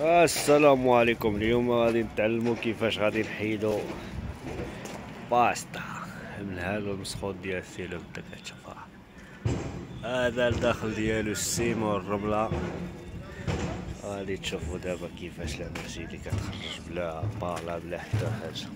السلام عليكم. اليوم غادي نتعلموا كيفاش غادي نحيدو باستا من هذا المسخوط ديال السيلو بدا كتشوفها هذا الداخل ديالو السيم والرملة. غادي تشوفوا دابا كيفاش العمرجي اللي كتخرج بلا بالا بلا حتى حاجة.